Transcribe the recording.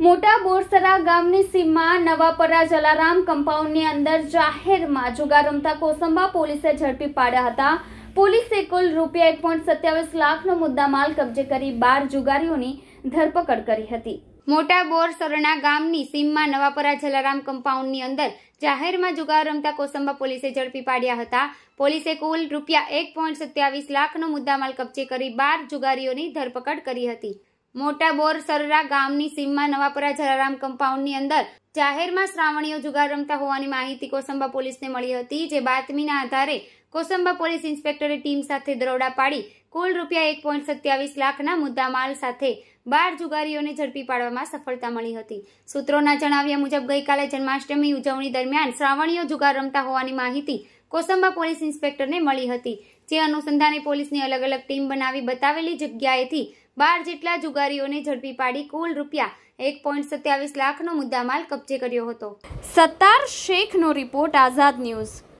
મોટા બોરસરા ગામની સીમમાં નવાપરા જલારામ કમ્પાઉન્ડની અંદર જાહેરમાં જુગાર રમતા કોસંબા પોલીસે ઝડપી પાડ્યા હતા. પોલીસે કુલ રૂપિયા એક પોઈન્ટ સત્યાવીસ લાખનો મુદ્દામાલ કબજે કરી બાર જુગારીઓની ધરપકડ કરી હતી. મોટા બોરસરણા ગામની સીમમાં નવાપરા જલારામ કમ્પાઉન્ડની અંદર જાહેરમાં જુગાર રમતા કોસંબા પોલીસે ઝડપી પાડ્યા હતા. પોલીસે કુલ રૂપિયા એક પોઈન્ટ સત્યાવીસ લાખનો મુદ્દામાલ કબજે કરી બાર જુગારીઓની ધરપકડ કરી હતી. મોટા બોર સરરા ગામની સીમમાં નવાપરા જલારામ કમ્પાઉન્ડની અંદર જાહેરમાં શ્રાવણીઓ જુગાર રમતા હોવાની માહિતી કોસંબા પોલીસને મળી હતી, જે બાતમીના આધારે કોસંબા પોલીસ ઇન્સ્પેક્ટરે ટીમ સાથે દરોડા પાડી કુલ રૂપિયા એક પોઈન્ટ સત્યાવીસ લાખના મુદ્દામાલ સાથે બાર જુગારીઓને ઝડપી પાડવામાં સફળતા મળી હતી. સૂત્રોના જણાવ્યા મુજબ ગઈકાલે જન્માષ્ટમી ઉજવણી દરમિયાન શ્રાવણીઓ જુગાર રમતા હોવાની માહિતી કોસંબા પોલીસ ઇન્સ્પેક્ટરને મળી હતી. જે અનુસંધાને પોલીસની અલગ અલગ ટીમ બનાવી બતાવેલી જગ્યાએથી બાર જેટલા જુગારીઓને ઝડપી પાડી કુલ રૂપિયા એક પોઈન્ટ સત્યાવીસ લાખનો મુદ્દામાલ કબજે કર્યો હતો. સત્તાર શેખનો રિપોર્ટ આઝાદ ન્યૂઝ.